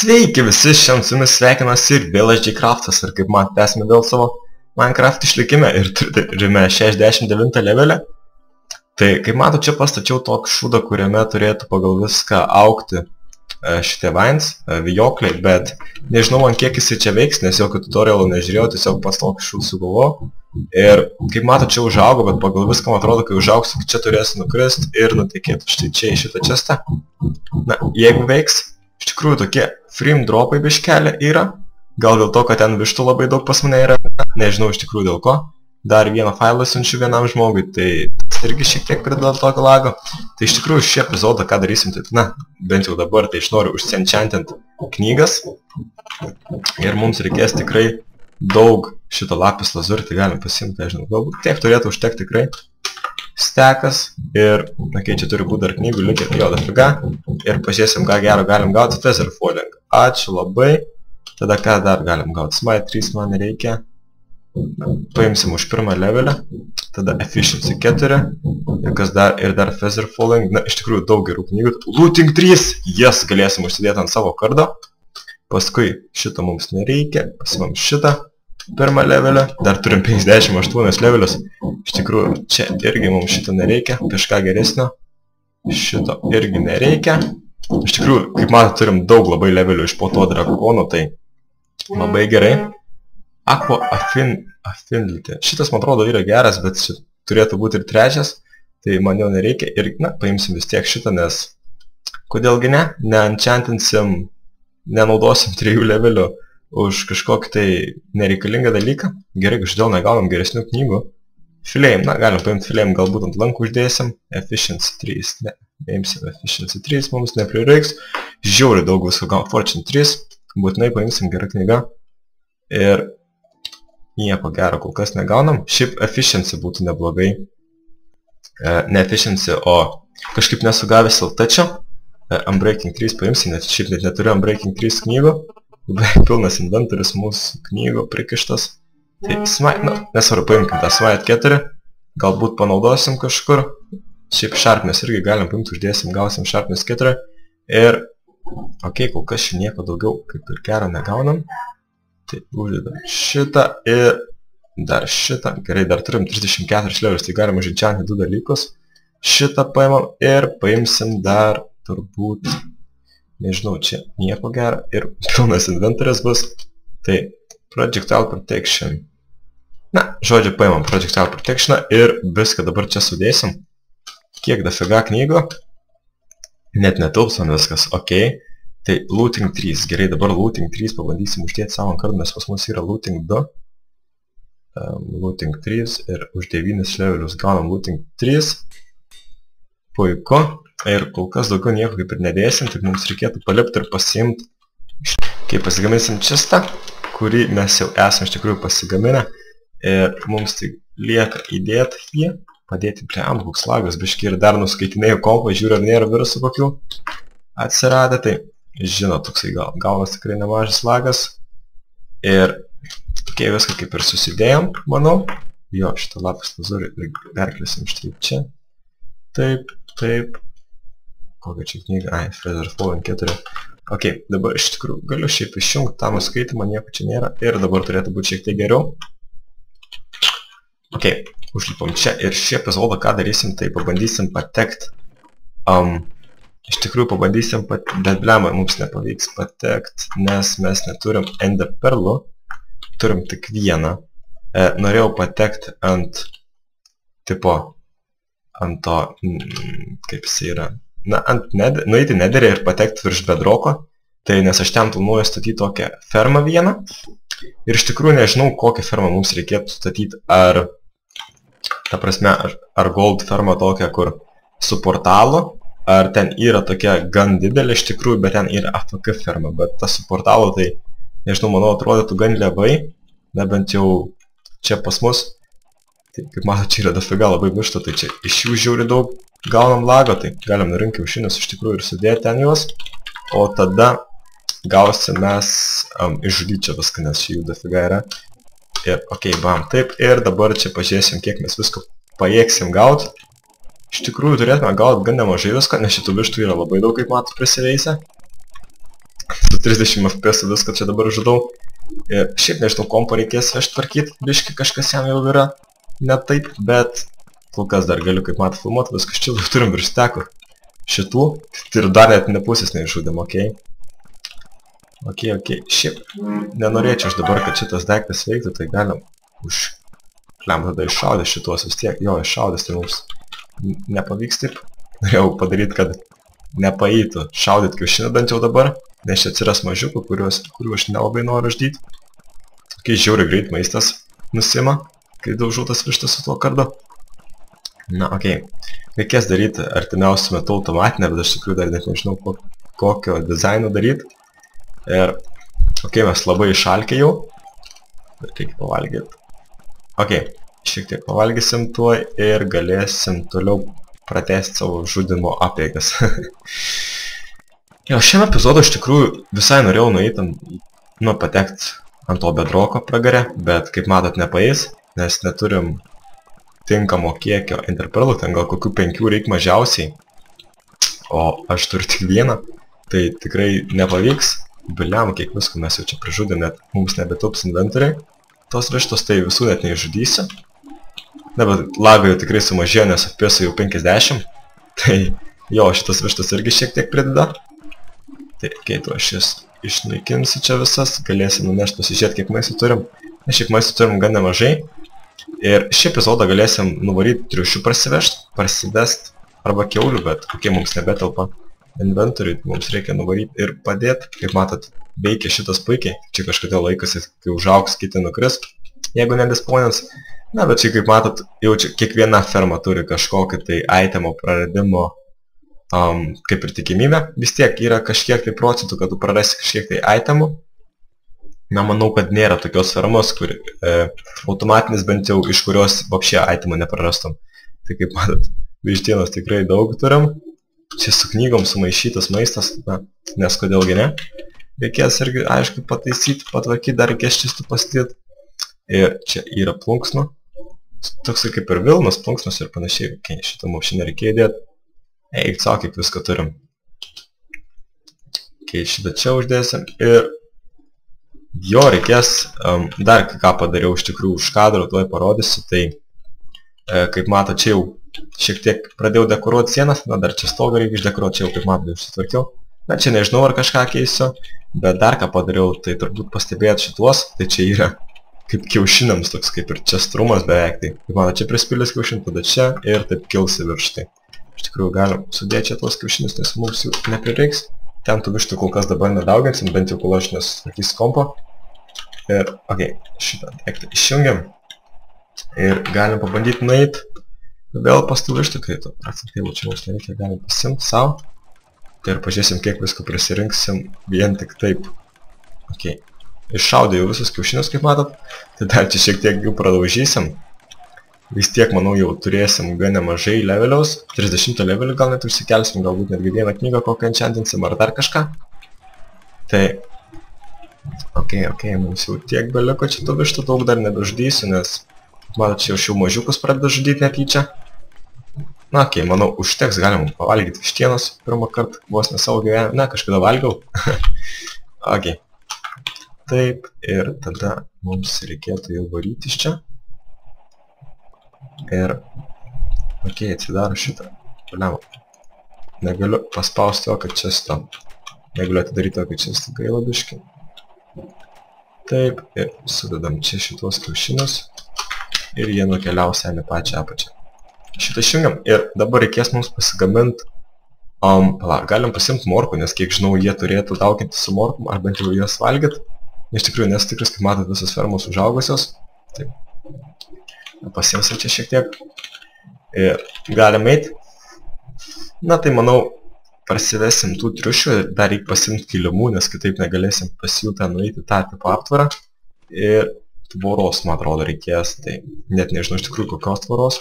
Sveiki visi, šiandien su jumis sveikinasi ir vėl aš Craftas ir kaip man tęsime vėl savo Minecraft išlikime ir turime 69 levelį. Tai kaip mato, čia pastačiau tokį šūdą, kuriame turėtų pagal viską aukti e, šitie vines, e, vijokliai, bet nežinau man kiek jisai čia veiks, nes jokio tutorialo nežiūrėjau, tiesiog pas tokį šūdą sugalvojau. Ir kaip mato, čia užaugo, bet pagal viską man atrodo, kai užaugsiu, čia turės nukrist ir nutekėti štai čia į šitą čestą. Na, jeigu veiks, iš tikrųjų tokie frame dropai biškelė yra. Gal dėl to, kad ten vištų labai daug pas mane yra, nežinau iš tikrųjų dėl ko. Dar vieną failą siunčiu vienam žmogui, tai irgi šiek tiek prideda tokio lago. Tai iš tikrųjų šį epizodą ką darysim, tai na, bent jau dabar, tai aš noriu užsienčiantint knygas. Ir mums reikės tikrai daug šito lapis lazurį, tai galim pasimti, nežinau, galbūt tiek turėtų užtekti tikrai stekas ir, kai čia turi būti dar knygų, likę jo dafiga ir pažiūrėsim, ką gero galim gauti Feather Falling. Ačiū labai. Tada ką dar galim gauti? Smite 3 man reikia. Paimsim už pirmą levelį. Tada Efficiency 4. Ir kas dar, ir dar Feather Falling. Na, iš tikrųjų daug gerų knygų. Looting 3! Jas galėsim užsidėti ant savo kardo. Paskui šito mums nereikia. Pasimam šitą pirmą levelį, dar turim 58 levelius. Iš tikrųjų, čia irgi mums šito nereikia, kažką geresnio. Šito irgi nereikia. Iš tikrųjų, kaip matote, turim daug labai levelių iš po to drakono, tai labai gerai. Aqua Affin, Affinity. Šitas, man atrodo, yra geras, bet turėtų būti ir trečias. Tai man jo nereikia ir, na, paimsim vis tiek šitą, nes kodėlgi ne, neenchantinsim, nenaudosim trijų levelių už kažkokį tai nereikalingą dalyką. Gerai, kažkodėl negaunam geresnių knygų. Filėjim, na, galim paimti filėjim, galbūt ant lankų uždėsim. Efficiency 3, ne, paimsim Efficiency 3, mums neprireiks. Žiauri daug visko gaunam. Fortune 3, būtinai paimsim gerą knygą. Ir nieko gero kol kas negaunam. Šiaip Efficiency būtų neblogai. E, ne Efficiency, o kažkaip nesugavęs LTčio. E, Unbreaking 3 paimsim, nes šiaip net neturiu Unbreaking 3 knygų beveik pilnas inventorius mūsų knygų prikištas. Tai smite, na, nesvaru, paimkim tą smite 4, galbūt panaudosim kažkur. Šiaip sharpness irgi galim paimti, uždėsim, gausim sharpness 4. Ir, okay, kol kas čia nieko daugiau kaip ir gero negaunam. Tai uždedam šitą ir dar šitą. Gerai, dar turim 34 levelius, tai galim užinčianti du dalykus. Šitą paimam ir paimsim dar turbūt nežinau, čia nieko gero ir pilnas inventorius bus, tai Projectile Protection. Na, žodžiu, paimam Projectile Protectioną ir viską dabar čia sudėsim. Kiek dafiga knygų? Net netilpsom viskas, ok. Tai Looting 3, gerai, dabar Looting 3 pabandysim uždėti savo ant kartų, nes pas mus yra Looting 2. Um, looting 3 ir už 9 levelius gaunam Looting 3. Puiku. Ir kol kas daugiau nieko kaip ir nedėsim, tik mums reikėtų palipti ir pasiimti. Kai pasigaminsim čistą, kurį mes jau esame iš tikrųjų pasigaminę, ir mums tai lieka įdėti jį, padėti prie am, koks lagas, biški ir dar nuskaitinėjau kompą, žiūriu, ar nėra virusų kokių atsiradę, tai žino, toksai gal, gaunas tikrai nemažas lagas. Ir tokie viską kaip ir susidėjom, manau. Jo, šitą lapą lazurį perklisim štai čia. Taip, taip, kokią čia knygą, ai, Feather Fallen 4. Ok, dabar iš tikrųjų galiu šiaip išjungti tą nuskaitimą, nieko čia nėra. Ir dabar turėtų būti šiek tiek geriau. Ok, užlipom čia ir šį epizodą ką darysim, tai pabandysim patekt. Um, iš tikrųjų pabandysim, pat... bet blemą mums nepavyks patekt, nes mes neturim ender perlų. Turim tik vieną. E, norėjau patekt ant tipo ant to, mm, kaip jis yra, na, ant ned, nueiti nederį ir patekti virš bedroko, tai nes aš ten planuoju statyti tokią fermą vieną. Ir iš tikrųjų nežinau, kokią fermą mums reikėtų statyti. Ar, ta prasme, ar, ar gold ferma tokia, kur su portalu, ar ten yra tokia gan didelė iš tikrųjų, bet ten yra AFK ferma. Bet tas su portalu, tai, nežinau, manau, atrodytų gan lėbai. Na bent jau čia pas mus. Tai, kaip matote, čia yra dafiga labai višta, tai čia iš jų žiūri daug gaunam lagą, tai galim nurinkti kiaušinius iš tikrųjų ir sudėti ten juos, o tada gausim mes um, išžudyti čia viską, nes čia jų dafiga yra. Ir, okay, bam, taip, ir dabar čia pažiūrėsim, kiek mes visko pajėgsim gauti. Iš tikrųjų turėtume gauti gan nemažai visko, nes šitų vištų yra labai daug, kaip matot, prisiveisę. 30 fps viską čia dabar žudau. Ir šiaip nežinau, kompo reikės aš tvarkyti, biški kažkas jam jau yra ne taip, bet kol kas dar galiu, kaip matot, filmuoti, viskas čia turim virš tekų šitų, tai ir dar net nepusės neišžudėm, okei. Okay. Okei, okay, okei, okay. šiaip nenorėčiau aš dabar, kad šitas daiktas veiktų, tai galim už... Lem, tada iššaudė šitos vis tiek, jo, iššaudės, tai mums nepavyks taip. Norėjau padaryti, kad nepaeitų šaudyti kiaušinį bent jau dabar, nes čia atsiras mažiukų, kuriuos, kurių aš nelabai noriu ždyti. Kai žiauri greit maistas nusima, kai daužau tas vištas su tuo kardu. Na, okei. Okay. Reikės daryti artimiausiu metu automatinę, bet aš tikrųjų dar net nežinau, ko, kokio dizaino daryti. Ir, okei, okay, mes labai išalkę jau. Reikia pavalgyti. Okei, okay. šiek tiek pavalgysim tuo ir galėsim toliau pratesti savo žudimo apėgas. jo, šiame epizodu iš tikrųjų visai norėjau nueiti, nu, patekti ant to bedroko pragare, bet kaip matot nepaės, nes neturim tinkamo kiekio interpelų, ten gal kokių penkių reikia mažiausiai, o aš turiu tik vieną, tai tikrai nepavyks, biliam, kiek visko mes jau čia prižudėm, net mums nebetups inventoriai, tos vištos tai visų net neižudysiu, ne, bet lago jau tikrai sumažėjo, nes apėsiu jau 50, tai jo, šitas vištas irgi šiek tiek prideda, tai kai tu aš jas išnaikinsiu čia visas, galėsim nunešti pasižiūrėti, kiek maisto turim, nes šiek maisto turim gan nemažai, Ir šį epizodą galėsim nuvaryti triušių prasivešt, parsivest arba keulių, bet kokie mums nebetelpa inventoriui, mums reikia nuvaryti ir padėti. Kaip matot, veikia šitas puikiai, čia kažkodėl laikosi, kai užaugs, kiti nukris, jeigu nedisponins. Na, bet čia kaip matot, jau čia kiekviena ferma turi kažkokį tai itemo praradimo um, kaip ir tikimybę. Vis tiek yra kažkiek tai procentų, kad tu prarasi kažkiek tai itemų, Na, manau, kad nėra tokios fermos, kur e, automatinis bent jau iš kurios vapšė itemą neprarastum. Tai kaip matot, vištienos tikrai daug turim. Čia su knygom sumaišytas maistas, na, nes kodėlgi ne. Reikės irgi, aišku, pataisyti, patvarkyti, dar reikės čistų pasidėti. Ir čia yra plunksnų. Toksai kaip ir Vilnas, plunksnos ir panašiai. Okay, šitą mums šiandien reikėjo įdėti. Eik, savo, kiek viską turim. Okay, šitą čia uždėsim ir Jo, reikės, um, dar ką padariau iš tikrųjų už kadro, tuoj parodysiu, tai e, kaip mato, čia jau šiek tiek pradėjau dekoruoti sienas, na dar čia stogą reikia išdekoruoti, čia jau kaip mato, išsitvarkiau. Na čia nežinau ar kažką keisiu, bet dar ką padariau, tai turbūt pastebėjot šituos, tai čia yra kaip kiaušinams toks kaip ir čia strumas beveik, tai kaip mato, čia prispilęs kiaušinį, tada čia ir taip kilsi virš tai. Iš tikrųjų galim sudėti čia tuos kiaušinius, nes mums jų neprireiks. Ten tų vištų kol kas dabar nedauginsim, bent jau kol aš nesutvarkysiu kompo. Ir, okei, okay, šitą daiktą išjungiam. Ir galim pabandyti nueit. Vėl pas tų vištų, kai to procentėlų čia mums nereikia, galim pasimti savo. Tai ir pažiūrėsim, kiek visko prisirinksim vien tik taip. Okei. Okay. Iššaudė jau visus kiaušinius, kaip matot. Tai dar čia šiek tiek jų pradaužysim vis tiek, manau, jau turėsim gan nemažai leveliaus. 30 levelį gal net užsikelsim, galbūt netgi vieną knygą kokią enchantinsim ar dar kažką. Tai, okei, okay, okei, okay, mums jau tiek beliko čia tų vištų, daug dar nebežudysiu, nes, matot, čia jau šių mažiukus pradeda žudyti netyčia. Na, okei, okay, manau, užteks, galim pavalgyti vištienos pirmą kartą, vos ne savo gyvenimą, ne, kažkada valgiau. okei. okay. Taip, ir tada mums reikėtų jau varyti iš čia. Ir... Ok, atsidaro šitą. Problema. Negaliu paspausti tokio često. Negaliu atidaryti tokio često. Gaila biškai. Taip, ir sudedam čia šitos kiaušinius. Ir jie nukeliaus į pačią apačią. Šitą išjungiam. Ir dabar reikės mums pasigaminti Um, pala, galim pasimti morkų, nes kiek žinau, jie turėtų dauginti su morkom, ar bent jau jas valgyt. Iš tikrųjų, nesu tikras, kaip matot, visos fermos užaugusios. Taip, pasiimsim čia šiek tiek. Ir galim eit. Na tai manau, parsivesim tų triušių dar reikia pasimti kilimų, nes kitaip negalėsim pasijutę nueiti tą tipo aptvarą. Ir tvoros, man atrodo, reikės, tai net nežinau iš tikrųjų kokios tvoros.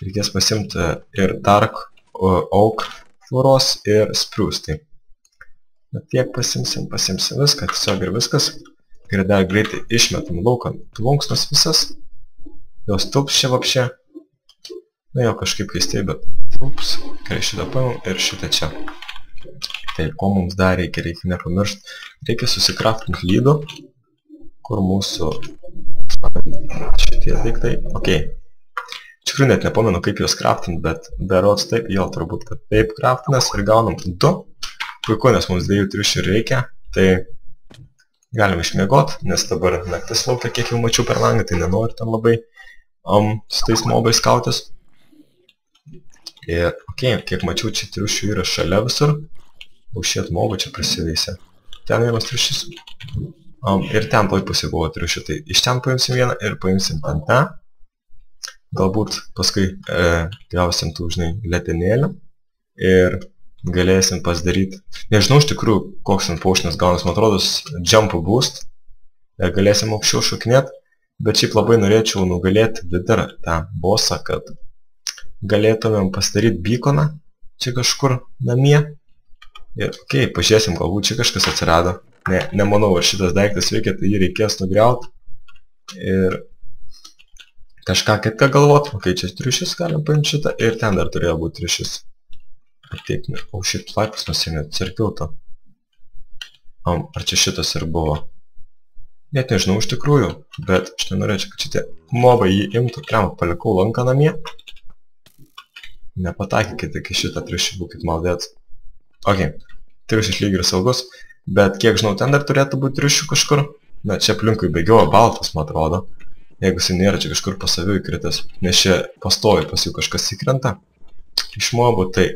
Reikės pasimti ir Dark Oak tvoros ir Spruce. Tai. Bet tiek pasimsim, pasimsim viską, tiesiog ir viskas. Ir dar greitai išmetam lauką plunksnas visas jos tilps čia vapšė. Na jo, kažkaip keistai, bet tilps. Gerai, šitą paimam ir šitą čia. Tai ko mums dar reikia, reikia nepamiršti. Reikia susikraftinti lydų, kur mūsų šitie daiktai. Ok. Tikrai net nepamenu, kaip juos kraftint, bet berots taip, jo turbūt, kad taip kraftinas ir gaunam du. Puiku, nes mums dviejų triušių reikia. Tai galim išmiegot, nes dabar naktis laukia, kiek jau mačiau per langą, tai nenoriu ten labai um, su tais mobais kautis. Ir, okay, kiek mačiau, čia triušių yra šalia visur. Aušėt mogo čia prisiveisė. Ten vienas triušis. Um, ir ten toj pusė buvo triušių. Tai iš ten paimsim vieną ir paimsim ten tą. Galbūt paskui e, gausim tų, žinai, letenėlį. Ir galėsim pasidaryti. Nežinau iš tikrųjų, koks ant paušinas gaunas. Man atrodo, jump boost. Ir galėsim aukščiau šokinėti. Bet šiaip labai norėčiau nugalėti vidar tą bosą, kad galėtumėm pasidaryti beaconą čia kažkur namie. Ir, okei, okay, pažiūrėsim, galbūt čia kažkas atsirado. Ne, nemanau, ar šitas daiktas veikia, tai jį reikės nugriauti. Ir kažką kitką galvot. Ok, čia triušis galim paimti šitą. Ir ten dar turėjo būti triušis. Taip. O šit laipus nusienė, cirkiau to. Um, ar čia šitas ir buvo? Net nežinau iš tikrųjų, bet aš nenorėčiau, kad šitie mobai jį imtų. Kliam, palikau lanką namie. Nepatakykite iki šitą triušį, būkit maldėt. Ok, triušis lyg ir saugus, bet kiek žinau, ten dar turėtų būti triušių kažkur. Na, čia aplinkui bėgioja baltas, man atrodo. Jeigu jis nėra čia kažkur pasaviu įkritęs, nes čia pastovi pas jų kažkas įkrenta. Iš mobų, tai...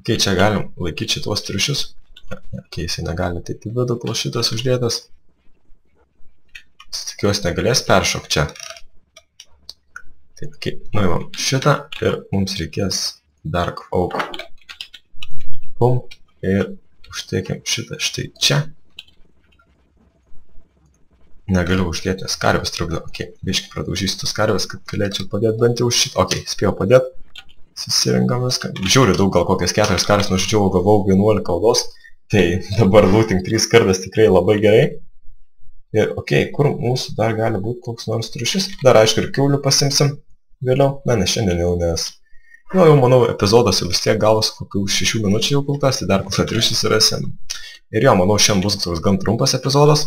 Ok, čia galim laikyti šitos triušius. Ok, jisai negali tai į vidų, kol šitas uždėtas. Tikiuosi negalės peršok čia. Taip, okay. nuimam šitą ir mums reikės Dark Oak. Pum. Ir užtiekiam šitą štai čia. Negaliu uždėti, nes karvės trukdo. Ok, biškai pradaužysiu tos karvės, kad galėčiau padėti bent jau šitą. Ok, spėjau padėti. Susirinkam viską. Žiūri daug, gal kokias keturias karvės nužudžiau, gavau 11 kaldos. Tai dabar looting 3 karvės tikrai labai gerai. Ir ok, kur mūsų dar gali būti koks nors triušis. Dar aišku ir kiaulių pasimsim vėliau. Na, ne šiandien jau, nes... Nu, jau manau, epizodas vis tiek gavos kokių šešių minučių jau kol kas, tai dar kol atriušys rasim. Ir jo, manau, šiandien bus toks gan trumpas epizodas.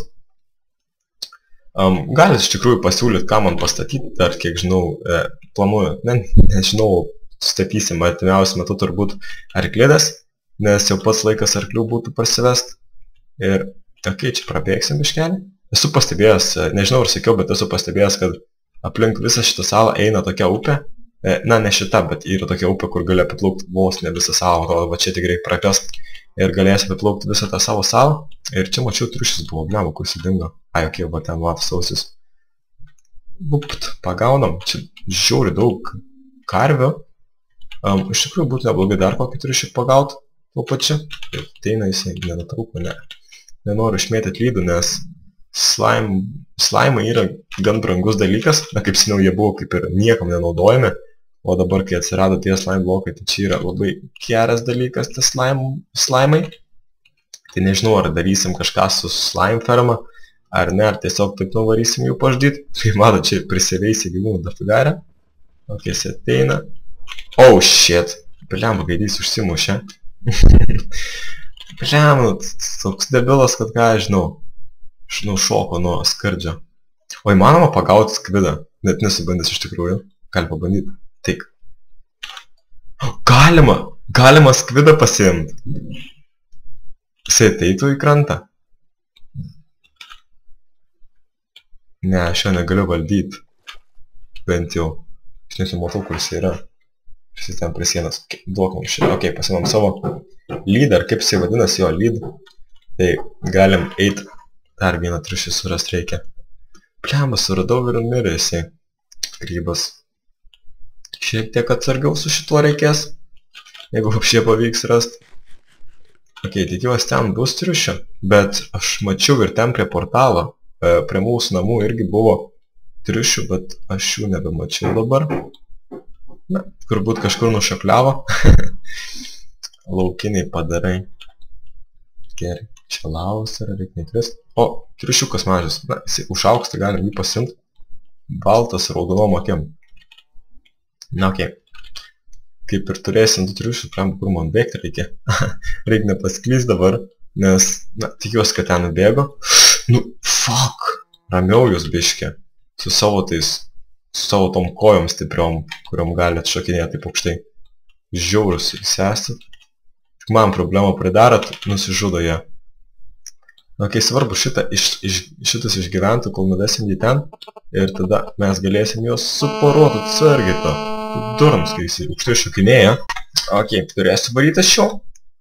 Um, galit iš tikrųjų pasiūlyti, ką man pastatyti, dar kiek žinau, e, planuoju, ne, nežinau, statysim artimiausiu metu turbūt arklėdas, nes jau pats laikas arklių būtų pasivest. Ir, okei, okay, čia prabėgsim biškelį. Esu pastebėjęs, e, nežinau ar sakiau, bet esu pastebėjęs, kad aplink visą šitą salą eina tokia upė. E, na, ne šita, bet yra tokia upė, kur gali apiplaukti vos ne visą salą, atrodo, va čia tik reikia prakast ir galėsi apiplaukti visą tą savo salą. Ir čia mačiau triušis buvo, blemo, kur jis dingo. Ai, okay, va ten matas ausis. Bupt, pagaunam, čia žiūri daug karvių. Um, iš tikrųjų būtų neblogai dar kokį triušį pagauti tuo pačiu. Teina jisai nenutrūko, ne. Nenoriu išmėtyti lydų, nes slime, slime yra gan brangus dalykas, na kaip seniau jie buvo kaip ir niekam nenaudojami, o dabar kai atsirado tie slime blokai, tai čia yra labai geras dalykas tie slime, slimai. Tai nežinau, ar darysim kažką su slime ferma, ar ne, ar tiesiog taip nuvarysim jų paždyti. Tai mato, čia prisiveisi gyvūnų dafigarę. Ok, jis ateina. Oh shit. Bliam, gaidys užsimušė. Bliam, toks debilas, kad ką aš žinau nušoko nuo skardžio. O įmanoma pagauti skvidą, net nesubandęs iš tikrųjų. Gali pabandyti. Tik. Galima! Galima skvidą pasiimti. Jisai ateitų į krantą. Ne, aš jo negaliu valdyti. Bent jau. Aš nesumatau, kur jis yra. Jis ten prie sienos. Duok mums šitą. Ok, pasimam savo lead, ar kaip jisai vadinasi jo lead. Tai galim eiti Dar vieną triušį surast reikia. Pliamba, suradau ir mirė jisai. Grybas. Šiek tiek atsargiau su šituo reikės. Jeigu apšie pavyks rast. Ok, tikiuosi ten bus triušio. Bet aš mačiau ir ten prie portalo. E, prie mūsų namų irgi buvo triušių, bet aš jų nebemačiau dabar. Na, turbūt kažkur nušapliavo. Laukiniai padarai. Gerai. Čia lavos yra, reikia nekrist. O, triušiukas mažas. Na, jisai užauks, tai galim jį pasimti. Baltas raudonom akim. Na, okei. Okay. kaip ir turėsim du triušius, pram, kur man bėgti reikia. reikia nepasklysti dabar, nes, na, tikiuosi, kad ten nubėgo. Nu, fuck, ramiau jūs biškė, su savo tais, su savo tom kojom stipriom, kuriom gali atšokinėti taip aukštai. Žiaurus jūs esat. Man problemą pridarot, nusižudo jie. Na, kai svarbu šitą, iš, iš, šitas išgyventų, kol nuvesim jį ten, ir tada mes galėsim juos suporuoti atsargito. Durams, kai jis aukštai šokinėja. Ok, turėsiu varyti jau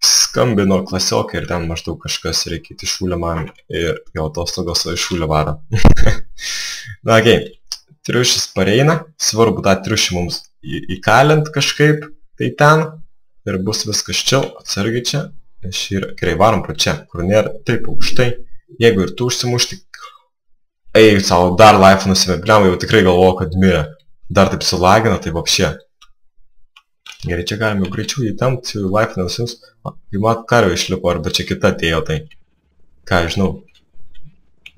skambino klasiokai ir ten maždaug kažkas reikia į šūlę man ir jo atostogos į šūlę varo. Na, okay. triušis pareina, svarbu tą triušį mums įkalint kažkaip, tai ten ir bus viskas čia, atsargiai čia, šį yra, gerai, varom pro čia, kur nėra taip aukštai, jeigu ir tu užsimušti, ei, savo dar life nusime, bliam, jau tikrai galvoju, kad mirė, dar taip sulagina, tai vapšė. Gerai, čia galim jau greičiau įtempti, life nenusims. Kai mat karvė išlipo, arba čia kita atėjo, tai... Ką, žinau.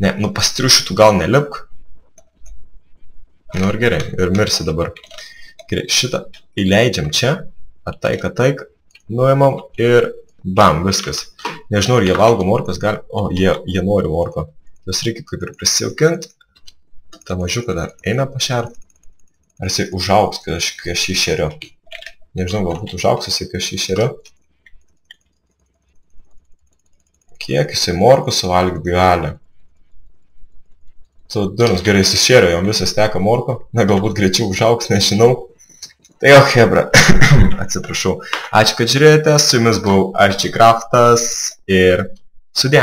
Ne, nu pastriušiu tu gal nelipk. Nu ir gerai, ir mirsi dabar. Gerai, šitą įleidžiam čia. Ataik, ataik. Nuėmam ir bam, viskas. Nežinau, ar jie valgo morkos, gal... O, jie, jie nori morko. Jas reikia kaip ir prisijaukint. Ta mažiuką dar eina pašert. Ar jisai užaugs, kai aš, kai aš jį šeriu. Nežinau, galbūt užaugs jisai, kai aš jį šeriu. Kiek jisai morkų suvalgyti gali? Tu durnas gerai sušėrė, jom visas teka morko. Na, galbūt greičiau užaugs, nežinau. Tai jo, hebra. Atsiprašau. Ačiū, kad žiūrėjote. Su jumis buvau Archie Craftas ir sudė.